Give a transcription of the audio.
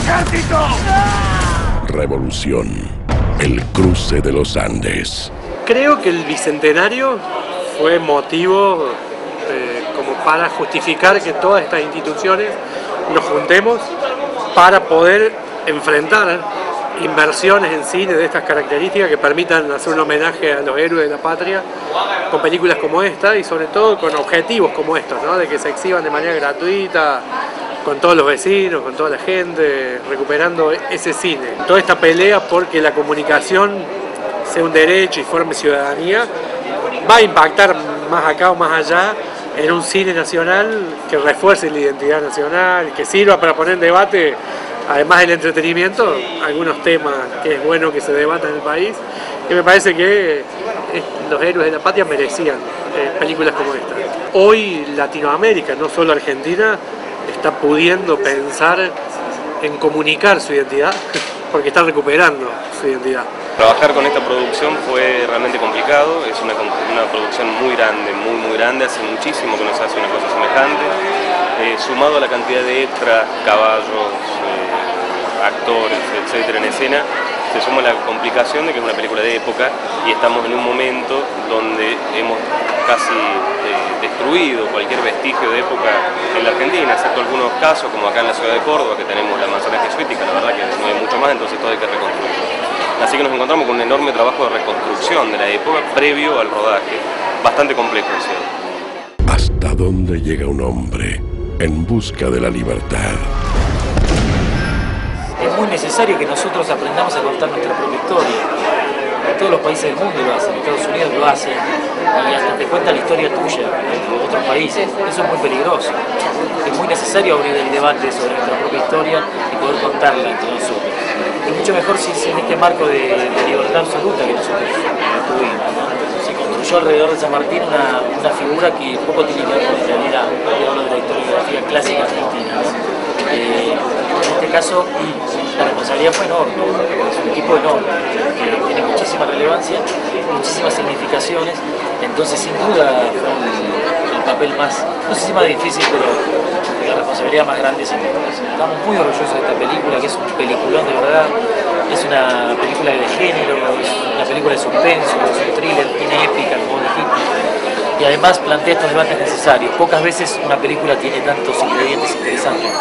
ejército! Revolución. El cruce de los Andes. Creo que el bicentenario fue motivo eh, como para justificar que todas estas instituciones nos juntemos para poder enfrentar inversiones en cine de estas características que permitan hacer un homenaje a los héroes de la patria con películas como esta y sobre todo con objetivos como estos, ¿no? de que se exhiban de manera gratuita con todos los vecinos, con toda la gente, recuperando ese cine. Toda esta pelea porque la comunicación sea un derecho y forme ciudadanía va a impactar más acá o más allá en un cine nacional que refuerce la identidad nacional, que sirva para poner en debate además del entretenimiento, algunos temas que es bueno que se debatan en el país, y me parece que eh, los héroes de la patria merecían eh, películas como esta. Hoy Latinoamérica, no solo Argentina, está pudiendo pensar en comunicar su identidad, porque está recuperando su identidad. Trabajar con esta producción fue realmente complicado, es una, producción muy grande, muy muy grande, hace muchísimo que no se hace una cosa semejante, eh, sumado a la cantidad de extras, caballos, actores, etcétera, en escena, se suma la complicación de que es una película de época y estamos en un momento donde hemos casi eh, destruido cualquier vestigio de época en la Argentina, excepto algunos casos, como acá en la ciudad de Córdoba, que tenemos la manzana jesuítica, la verdad que no hay mucho más, entonces todo hay que reconstruirlo. Así que nos encontramos con un enorme trabajo de reconstrucción de la época previo al rodaje, bastante complejo, ¿cierto? ¿Hasta dónde llega un hombre en busca de la libertad? Muy necesario que nosotros aprendamos a contar nuestra propia historia. Todos los países del mundo lo hacen, Estados Unidos lo hacen, y hasta te cuenta la historia tuya de otros países. Eso es muy peligroso. Es muy necesario abrir el debate sobre nuestra propia historia y poder contarla entre nosotros. Es mucho mejor si es en este marco de, libertad absoluta que nosotros tuvimos. Se construyó alrededor de San Martín una, una, figura que poco tiene que ver con la realidad, hablo de la historiografía clásica argentina. Eh, en este caso la responsabilidad fue enorme, es un equipo enorme, que tiene muchísima relevancia, muchísimas significaciones, entonces sin duda fue el, papel más, no sé si más difícil, pero la responsabilidad más grande sin Estamos muy orgullosos de esta película, que es un peliculón de verdad, es una película de género, es una película de suspenso, es un thriller, tiene épica, como dijiste, y además plantea estos debates necesarios. Pocas veces una película tiene tantos ingredientes interesantes.